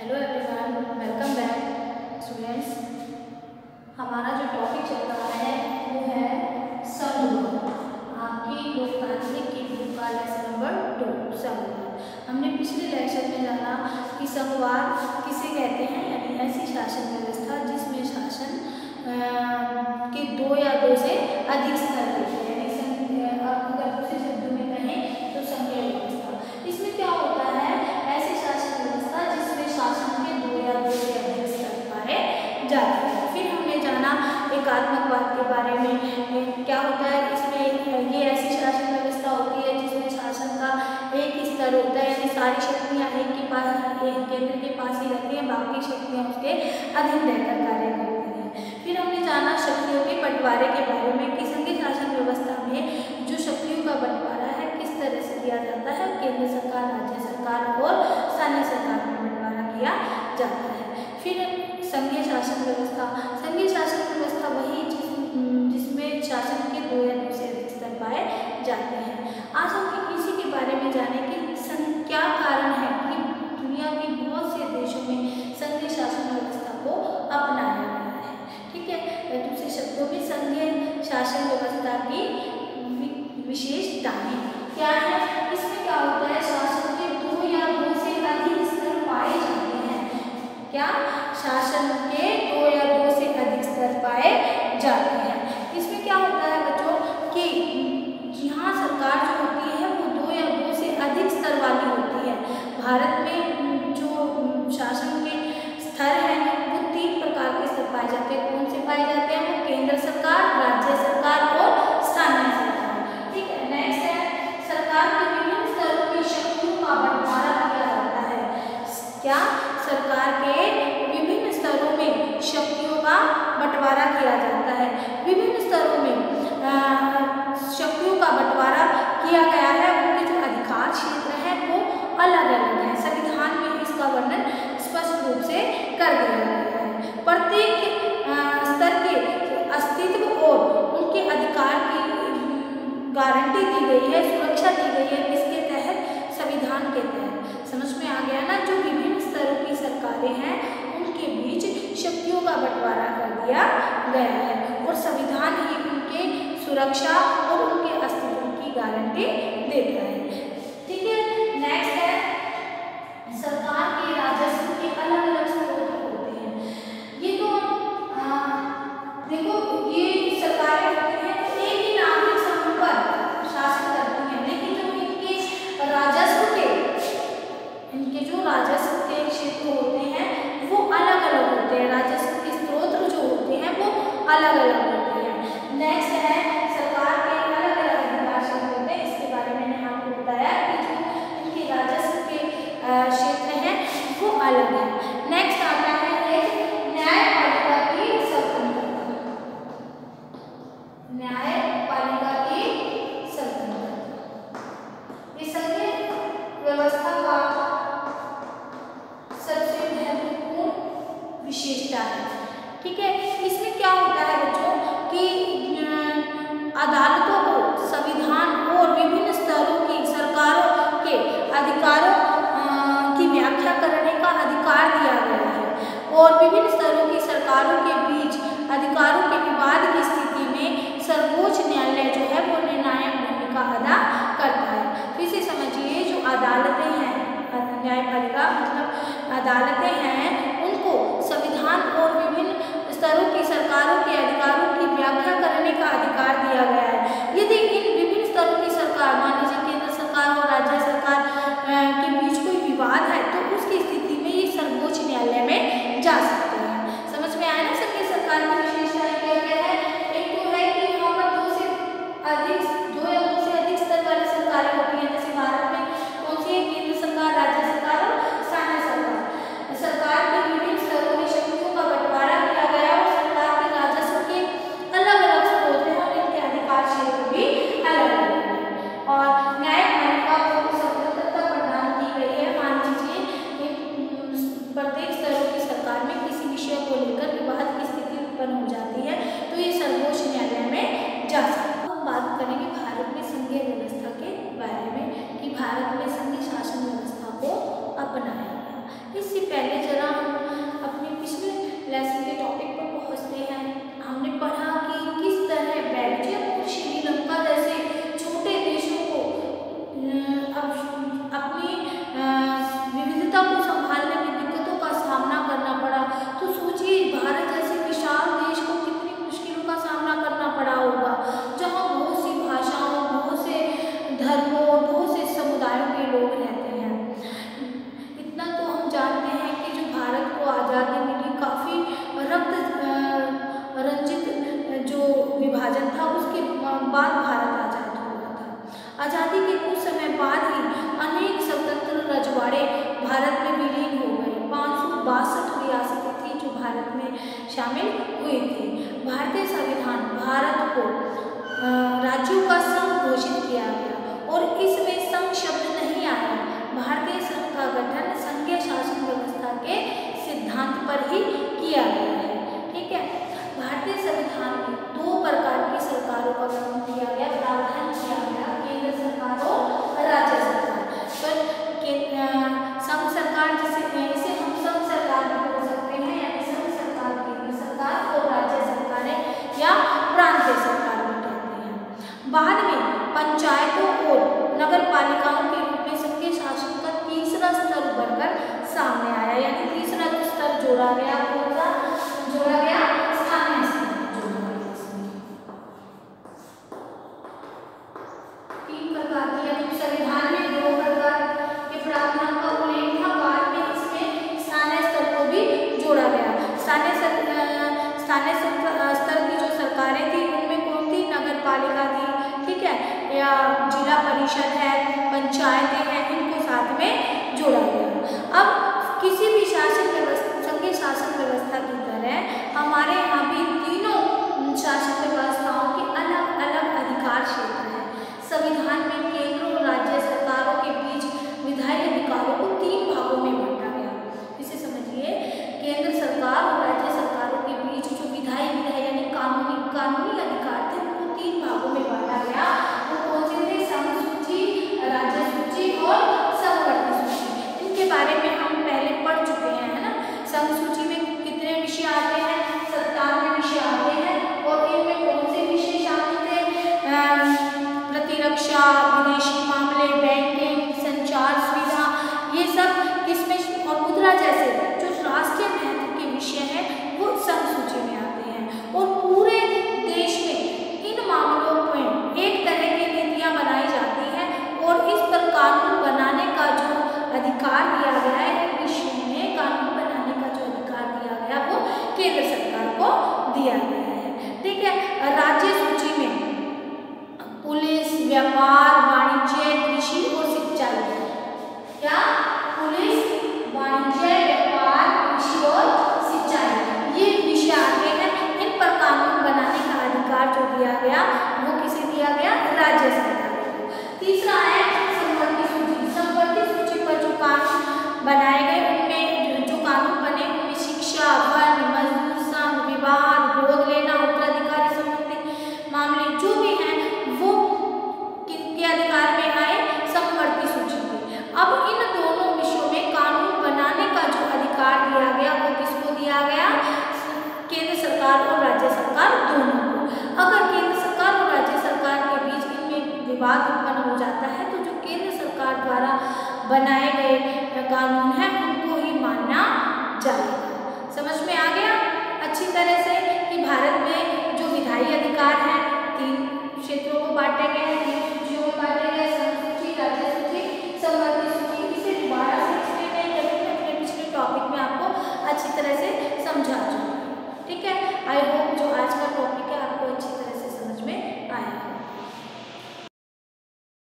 Hello everyone welcome back students हमारा जो topic चल रहा है, वो है संघवाद आपकी लोकतांत्रिक की बुक का लेसन नंबर टू संघवाद हमने पिछले लेक्चर में जाना कि संघवाद किसे कहते हैं, यानी ऐसी शासन व्यवस्था जिसमें शासन के दो या दो से अधिक स्तर जाते हैं। फिर हमने जाना एकात्मकवाद के बारे में क्या होता है, इसमें ये ऐसी शासन व्यवस्था होती है जिसमें शासन का एक स्तर होता है, यानी सारी शक्तियाँ एक के पास केंद्र के पास ही रहती हैं, बाकी शक्तियाँ उसके अधीन रहकर कार्य करती हैं। फिर हमने जाना शक्तियों के बंटवारे के बारे में कि संघीय शासन व्यवस्था में जो शक्तियों का बंटवारा है, किस तरह से किया जाता है, केंद्र सरकार, राज्य सरकार और स्थानीय सरकार में बंटवारा किया जाता है। फिर संघीय शासन व्यवस्था। संघीय शासन व्यवस्था वही जिस, जिसमें शासन के दो या दो से अधिक स्तर पाए जाते हैं। आज हम इसी के बारे में जाने कि क्या कारण है कि दुनिया के बहुत से देशों में संघीय शासन व्यवस्था को अपनाया गया है। ठीक है, दूसरे शब्दों में संघीय शासन व्यवस्था की पाए जाते हैं वो केंद्र सरकार राज्य सरकार और स्थानीय सरकार ठीक है नेक्स्ट है सरकार के विभिन्न स्तरों की शक्तियों का बंटवारा किया जाता है क्या सरकार के विभिन्न स्तरों में शक्तियों का बंटवारा किया जाता है विभिन्न स्तरों में शक्तियों का बंटवारा किया गया है उनके जो अधिकार क्षेत्र है वो अलग अलग है संविधान में इसका वर्णन स्पष्ट रूप से कर दिया गया है प्रत्येक स्तर के अस्तित्व और उनके अधिकार की गारंटी दी गई है सुरक्षा दी गई है किसके तहत? संविधान के तहत। समझ में आ गया ना? जो विभिन्न स्तरों की सरकारें हैं, उनके बीच शक्तियों का बंटवारा कर दिया गया है और संविधान ही उनके सुरक्षा और उनके अस्तित्व की गारंटी देता है। विशेषता है। ठीक है? इसमें क्या होता है बच्चों कि अदालतों को, संविधान और विभिन्न स्तरों की, सरकारों के अधिकारों की व्याख्या करने का अधिकार दिया गया है और विभिन्न स्तरों बाद भारत आज़ाद हुआ था। आज़ादी के कुछ समय बाद ही अनेक स्वतंत्र रजवाड़े भारत में विलीन हो गए। पाँच सौ बासठ रियासतें थी जो भारत में शामिल हुई थी। भारतीय संविधान भारत को राज्यों का संघ घोषित किया गया और इसमें संघ शब्द नहीं आया भारतीय संघ का गठन संघीय शासन व्यवस्था के सिद्धांत पर ही किया गया है। ठीक है? भारतीय संविधान में दो प्रकार सरकारों का काम किया गया, प्रावधान किया गया, केंद्र सरकार और राज्य सरकार। पर सम सरकार जिसे इसे हम सम सरकार भी बोल सकते हैं, यानी सम सरकार केंद्र सरकार और राज्य सरकारें या प्रांतीय सरकार भी कहते हैं। बाद में पंचायतों और नगर पालिकाओं के रूप में सबके शासन का तीसरा स्तर उभर सामने आया, यानी तीसरा स्तर जोड़ा गया जोड़ा गया परिषद है पंचायतें सरकार द्वारा बनाए गए कानून हैं, उनको ही मानना जाएगा। समझ में आ गया? अच्छी तरह से कि भारत में जो विधायी अधिकार हैं